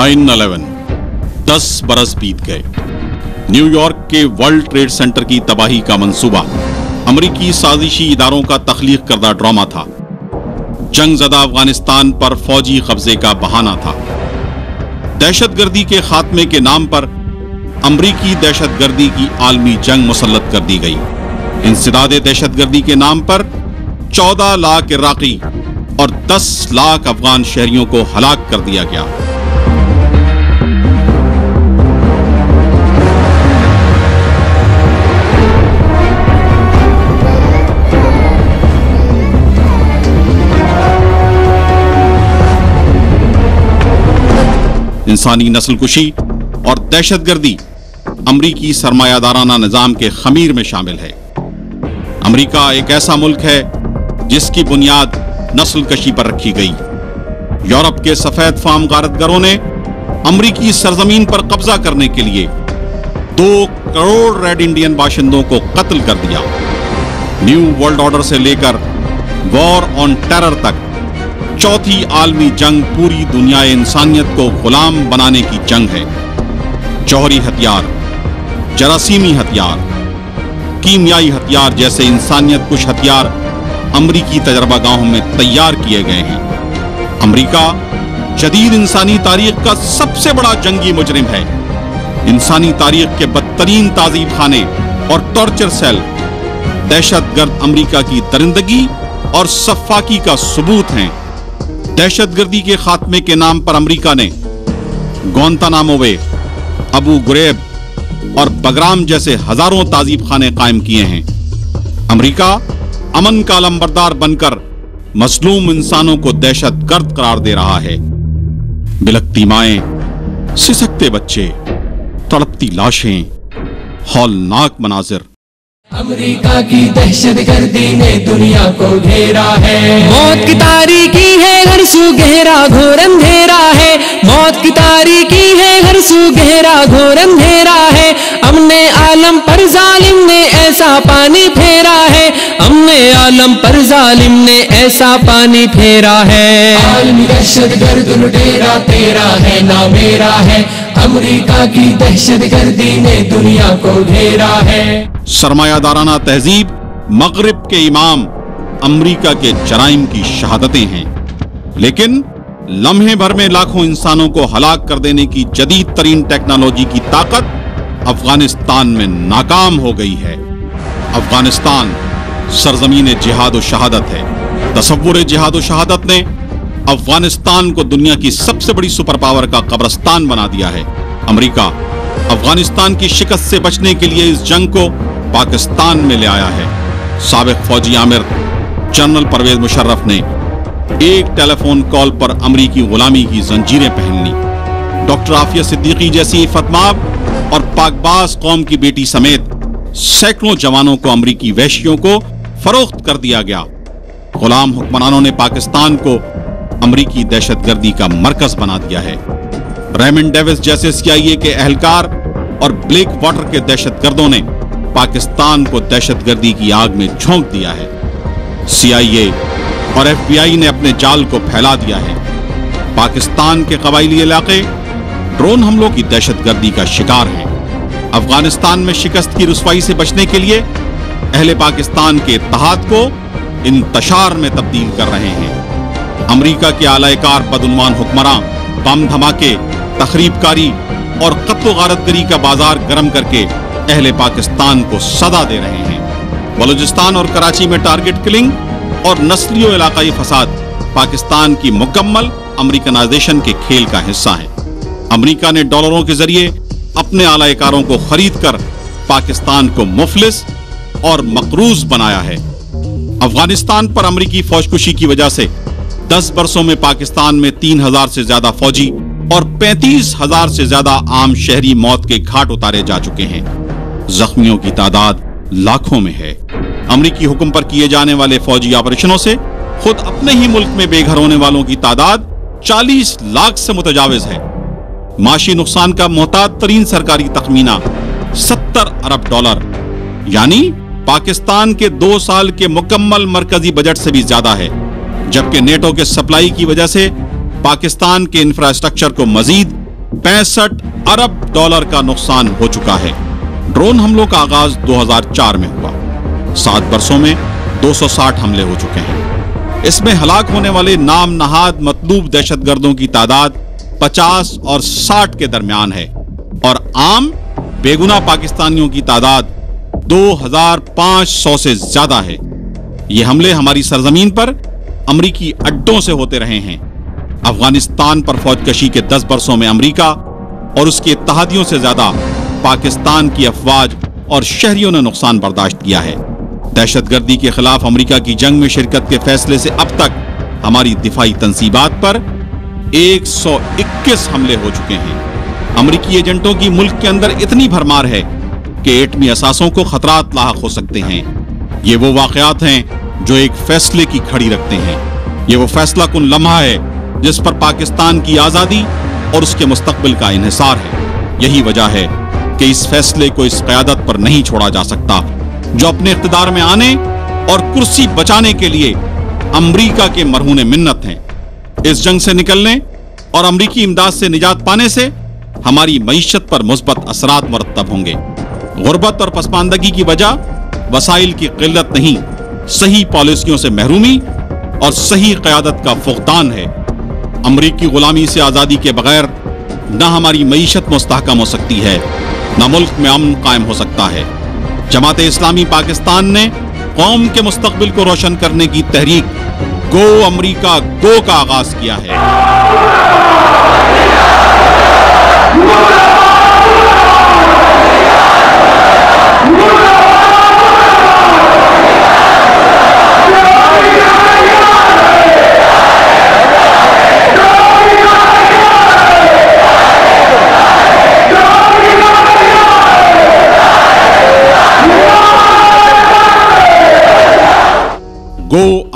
Nine eleven, دس برس بیت گئے۔ نیو یارک کے ورلڈ ٹریڈ سینٹر کی تباہی کا منصوبہ۔ امریکی سازشی اداروں کا تخلیق کردہ ڈرامہ تھا۔ جنگ زدہ افغانستان پر فوجی قبضے کا بہانہ تھا۔ دہشت گردی کے خاتمے کے نام پر امریکی دہشت گردی کی عالمی جنگ مسلط کر دی گئی۔ انسداد دہشت گردی کے نام پر چودہ لاکھ عراقی اور دس لاکھ افغان شہریوں کو ہلاک کر دیا گیا۔ انسانی نسل کشی اور دہشت گردی امریکی سرمایہ دارانہ نظام کے خمیر میں شامل ہے۔ امریکہ ایک ایسا ملک ہے جس کی بنیاد نسل کشی پر رکھی گئی۔ یورپ کے سفید فام غارتگروں نے امریکی سرزمین پر قبضہ کرنے کے لیے دو کروڑ ریڈ انڈین باشندوں کو قتل کر دیا۔ نیو ورلڈ آرڈر سے لے کر وار آن ٹیرر تک چوتھی عالمی جنگ پوری دنیا انسانیت کو غلام بنانے کی جنگ ہے۔ جوہری ہتھیار، جراثیمی ہتھیار، کیمیائی ہتھیار جیسے انسانیت کچھ ہتھیار امریکی تجربہ گاہوں میں تیار کیے گئے ہیں۔ امریکہ جدید انسانی تاریخ کا سب سے بڑا جنگی مجرم ہے۔ انسانی تاریخ کے بدترین تازی خانے اور ٹارچر سیل، دہشت گرد امریکہ کی درندگی اور صفاقی کا ثبوت ہیں۔ دہشت گردی کے خاتمے کے نام پر امریکہ نے گونتا ناموے ابو گریب اور بگرام جیسے ہزاروں تعزیب خانے قائم کیے ہیں۔ امریکہ امن کا لمبردار بن کر مسلوم انسانوں کو دہشت گرد قرار دے رہا ہے۔ بلکتی مائیں، سسکتے بچے، تڑپتی لاشیں، ہولناک مناظر۔ امریکہ کی دہشت گردی نے دنیا کو گھیرا ہے۔ موت کی تاریخی ہے گھر سو گہرا گھور اندھیرا ہے۔ موت کی تاریخی ہے گھر سو گہرا گھور اندھیرا ہے۔ امن عالم پر ظالم نے ایسا پانی پھیرا ہے۔ امن عالم پر ظالم نے ایسا پانی پھیرا ہے۔ عالمی دہشت گرد تیرا ہے نہ میرا ہے۔ امریکہ کی دہشت گردی نے دنیا کو گھیرا ہے۔ سرمایہ دارانہ تہذیب، مغرب کے امام، امریکہ کے جرائم کی شہادتیں ہیں۔ لیکن لمحے بھر میں لاکھوں انسانوں کو ہلاک کر دینے کی جدید ترین ٹیکنالوجی کی طاقت افغانستان میں ناکام ہو گئی ہے۔ افغانستان سرزمین جہاد و شہادت ہے۔ تصور جہاد و شہادت نے افغانستان کو دنیا کی سب سے بڑی سپر پاور کا قبرستان بنا دیا ہے۔ امریکہ افغانستان کی شکست سے بچنے کے لیے اس جنگ کو پاکستان میں لے آیا ہے۔ سابق فوجی عامر جنرل پرویز مشرف نے ایک ٹیلی فون کال پر امریکی غلامی کی زنجیریں پہن لی ڈاکٹر آفیہ صدیقی جیسی فتماب اور پاک باز قوم کی بیٹی سمیت سینکڑوں جوانوں کو امریکی ویشیوں کو فروخت کر دیا گیا۔ غلام حکمرانوں نے پاکستان کو امریکی دہشت گردی کا مرکز بنا دیا ہے۔ ریمن ڈیوس جیسے اے کے اہلکار اور بلیک واٹر کے دہشت گردوں نے پاکستان کو دہشت گردی کی آگ میں جھونک دیا ہے۔ سی آئی اے اور ایف بی آئی نے اپنے جال کو پھیلا دیا ہے۔ پاکستان کے قبائلی علاقے ڈرون حملوں کی دہشت گردی کا شکار ہیں۔ افغانستان میں شکست کی رسوائی سے بچنے کے لیے اہل پاکستان کے اتحاد کو انتشار میں تبدیل کر رہے ہیں۔ امریکہ کے اعلی کار بدنوان حکمران، بم دھماکے تخریب کاری اور قتل و غارت گری کا بازار گرم کر کے اہل پاکستان کو صدا دے رہے ہیں۔ بلوچستان اور کراچی میں ٹارگٹ کلنگ اور نسلی و علاقائی فساد پاکستان کی مکمل امریکنائزیشن کے کھیل کا حصہ ہے امریکہ نے ڈالروں کے ذریعے اپنے اعلی کاروں کو خرید کر پاکستان کو مفلس اور مقروض بنایا ہے۔ افغانستان پر امریکی فوج کشی کی وجہ سے دس برسوں میں پاکستان میں تین ہزار سے زیادہ فوجی اور پینتیس ہزار سے زیادہ عام شہری موت کے گھاٹ اتارے جا چکے ہیں۔ زخمیوں کی تعداد لاکھوں میں ہے۔ امریکی حکم پر کیے جانے والے فوجی آپریشنوں سے خود اپنے ہی ملک میں بے گھر ہونے والوں کی تعداد چالیس لاکھ سے متجاوز ہے۔ معاشی نقصان کا محتاط ترین سرکاری تخمینہ ستر ارب ڈالر۔ یعنی پاکستان کے دو سال کے مکمل مرکزی بجٹ سے بھی زیادہ ہے۔ جبکہ نیٹو کے سپلائی کی وجہ سے پاکستان کے انفراسٹرکچر کو مزید پینسٹھ ارب ڈالر کا نقصان ہو چکا ہے۔ ڈرون حملوں کا آغاز دو ہزار چار میں ہوا۔ سات برسوں میں دو سو ساٹھ حملے ہو چکے ہیں۔ اس میں ہلاک ہونے والے نام نہاد مطلوب دہشت گردوں کی تعداد پچاس اور ساٹھ کے درمیان ہے۔ اور عام بےگنا پاکستانیوں کی تعداد دو ہزار پانچ سو سے زیادہ ہے۔ یہ حملے ہماری سرزمین پر امریکی اڈوں سے ہوتے رہے ہیں۔ افغانستان پر فوج کشی کے دس برسوں میں امریکہ اور اس کے اتحادیوں سے زیادہ پاکستان کی افواج اور شہریوں نے نقصان برداشت کیا ہے۔ دہشت گردی کے خلاف امریکہ کی جنگ میں شرکت کے فیصلے سے اب تک ہماری دفاعی تنصیبات پر ایک سو اکیس حملے ہو چکے ہیں۔ امریکی ایجنٹوں کی ملک کے اندر اتنی بھرمار ہے کہ ایٹمی اثاثوں کو خطرات لاحق ہو سکتے ہیں۔ یہ وہ واقعات ہیں جو ایک فیصلے کی کھڑی رکھتے ہیں۔ یہ وہ فیصلہ کن لمحہ ہے جس پر پاکستان کی آزادی اور اس کے مستقبل کا انحصار ہے۔ یہی وجہ ہے کہ اس فیصلے کو اس قیادت پر نہیں چھوڑا جا سکتا، جو اپنے اقتدار میں آنے اور کرسی بچانے کے لیے امریکہ کے مرہون منت ہیں۔ اس جنگ سے نکلنے اور امریکی امداد سے نجات پانے سے ہماری معیشت پر مثبت اثرات مرتب ہوں گے۔ غربت اور پسماندگی کی وجہ وسائل کی قلت نہیں صحیح پالیسیوں سے محرومی اور صحیح قیادت کا فقدان ہے۔ امریکی غلامی سے آزادی کے بغیر نہ ہماری معیشت مستحکم ہو سکتی ہے، نہ ملک میں امن قائم ہو سکتا ہے۔ جماعت اسلامی پاکستان نے قوم کے مستقبل کو روشن کرنے کی تحریک گو امریکہ گو کا آغاز کیا ہے۔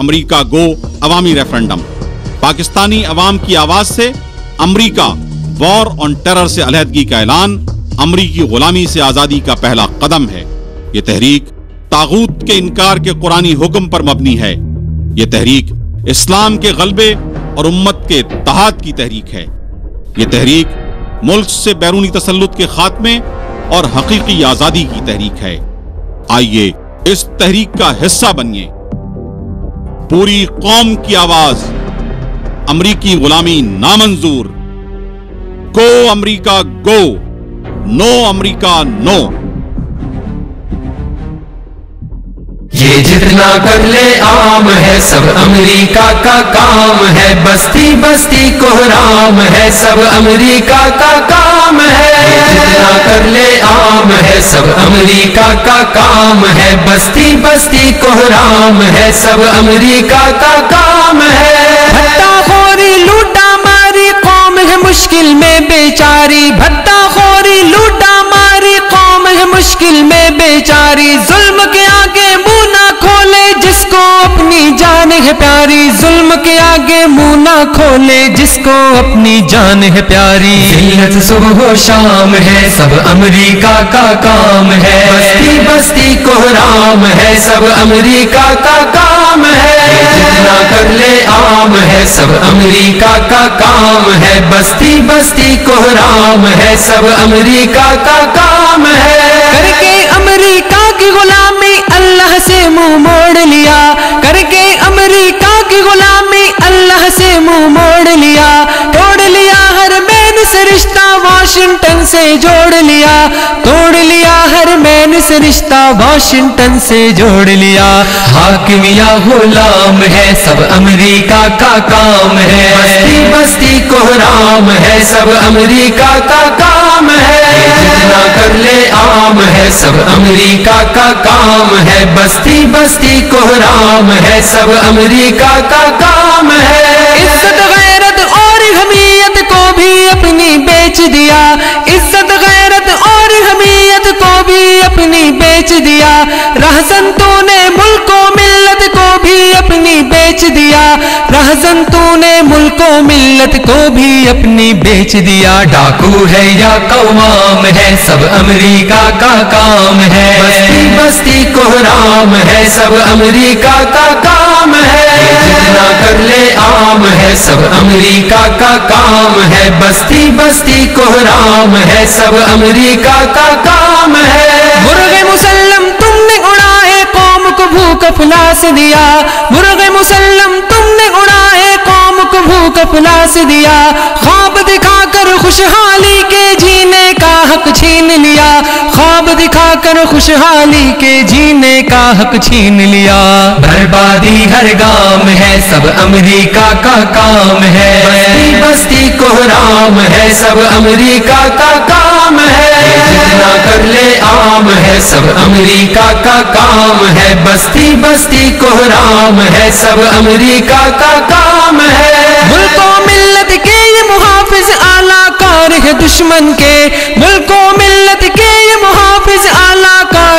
امریکہ گو عوامی ریفرنڈم۔ پاکستانی عوام کی آواز سے امریکہ وار آن ٹیرر سے علیحدگی کا اعلان، امریکی غلامی سے آزادی کا پہلا قدم ہے۔ یہ تحریک تاغوت کے انکار کے قرآن حکم پر مبنی ہے۔ یہ تحریک اسلام کے غلبے اور امت کے اتحاد کی تحریک ہے۔ یہ تحریک ملک سے بیرونی تسلط کے خاتمے اور حقیقی آزادی کی تحریک ہے۔ آئیے اس تحریک کا حصہ بنیے۔ پوری قوم کی آواز، امریکی غلامی نامنظور۔ گو امریکہ گو۔ نو امریکہ نو۔ یہ جتنا کر لے عام ہے، سب امریکہ کا کام ہے۔ بستی بستی کو رام ہے۔ سب امریکہ کا کام کام ہے۔ جتنا کر لے عام ہے سب امریکہ کا کام ہے۔ بستی بستی کوحرام ہے سب امریکہ کا کام ہے۔ خوری لوٹا ماری قوم ہے مشکل میں بیچاری۔ بھتا خوری لوٹا ماری قوم ہے مشکل میں بیچاری۔ ظلم کے ہے پیاری ظلم کے آگے منہ نہ کھولے جس کو اپنی جان ہے پیاری۔ ذلت صبح و شام ہے سب امریکہ کا کام ہے۔ بستی بستی کو رام ہے سب امریکہ کا کام ہے۔ جتنا کر لے عام ہے سب امریکہ کا کام ہے۔ بستی بستی کو رام ہے سب امریکہ کا کام ہے۔ کر کے امریکہ کی غلامی اللہ سے منہ موڑ لیا۔ کر کے امریکہ کی غلامی اللہ سے منہ مو موڑ لیا۔ رشتہ واشنگٹن سے جوڑ لیا، توڑ لیا ہر مین سے رشتہ واشنگٹن سے جوڑ لیا۔ حاکم یا غلام ہے، سب امریکہ کا کام ہے۔ بستی بستی کو رام ہے، سب امریکہ کا کام ہے۔ جتنا کر لے عام ہے، سب امریکہ کا کام ہے۔ بستی بستی کو رام ہے، سب امریکہ کا کام ہے۔ بیچ دیا عزت غیرت اور حمیت کو بھی اپنی بیچ دیا۔ رہزن تو نے ملک و ملت کو بھی اپنی بیچ دیا۔ رہزن تو نے ملک و ملت کو بھی اپنی بیچ دیا۔ ڈاکو ہے یا قوام ہے سب امریکہ کا کام ہے۔ بستی بستی کو رام ہے سب امریکہ کا کام ہے۔ یہ جتنا سب امریکہ کا کام ہے، بستی بستی کوحرام ہے۔ سب امریکہ کا کام ہے۔ مرغ مسلم، تم نے اڑائے قوم کو بھوک افلاس دیا۔ مرغ مسلم، تم نے اڑائے قوم کو بھوک افلاس دیا۔ خواب دکھا کر خوشحالی کے جینے کا حق چھین لیا۔ خواب دکھا کر خوشحالی کے جینے کا حق چھین لیا بربادی ہر گام ہے سب امریکہ کا کام ہے بستی بستی کوحرام ہے سب امریکہ کا کام ہے جتنا کر لے عام ہے سب امریکہ کا کام ہے بستی بستی کوحرام ہے سب امریکہ کا کام ہے ملک و ملت کے یہ محافظ اعلیٰ کار ہے دشمن کے ملک و ملت کے یہ محافظ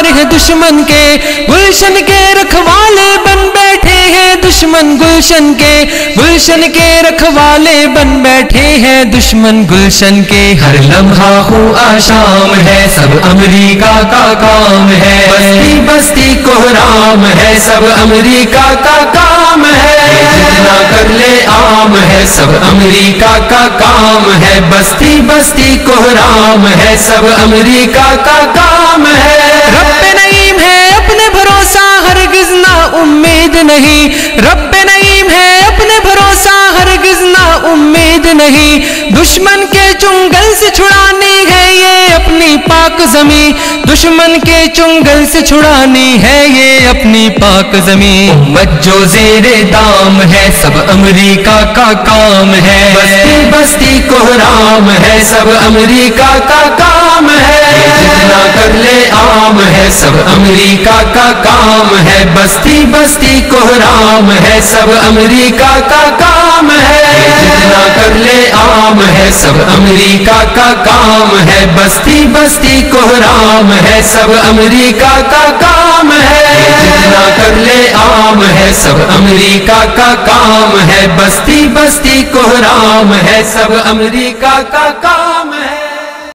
اعلیٰ ہے دشمن کے۔ گلشن کے رکھوالے بن بیٹھے ہیں دشمن۔ گلشن کے گلشن کے رکھوالے بن بیٹھے ہیں دشمن۔ گلشن کے ہر لمحہ ہو آشام ہے، سب امریکہ کا کام ہے۔ بستی بستی کوحرام ہے، سب امریکہ کا کام ہے۔ جتنا کر لے عام ہے، سب امریکہ کا کام ہے۔ بستی بستی کوحرام ہے، سب امریکہ کا کام ہے۔ ہرگز نہ امید نہیں۔ رب نعیم ہے اپنے بھروسہ، ہرگز نہ امید نہیں۔ دشمن کے چنگل سے چھڑانی ہے یہ اپنی پاک زمیں دشمن کے چنگل سے چھڑانی ہے یہ اپنی پاک زمیں امت جو زیر دام ہے، سب امریکہ کا کام ہے۔ بستی بستی کوحرام ہے، سب امریکہ کا کام ہے۔ جتنا لے عام ہے سب امریکہ کا کام ہے۔ بستی بستی کوحرام ہے سب امریکہ کا کام ہے۔ جتنا لے عام ہے سب امریکہ کا کام ہے۔ بستی بستی کوحرام ہے سب امریکہ کا کام ہے۔ جتنا لے عام ہے سب امریکہ کا کام ہے۔ بستی بستی کوحرام ہے سب امریکہ کا کام